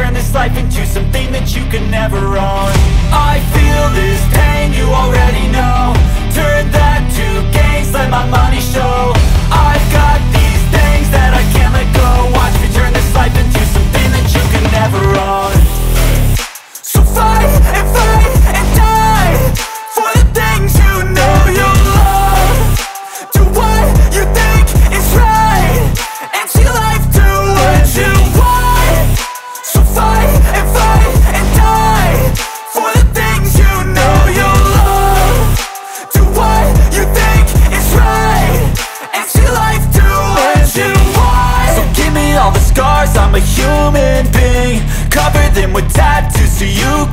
turn this life into something that you can never own. I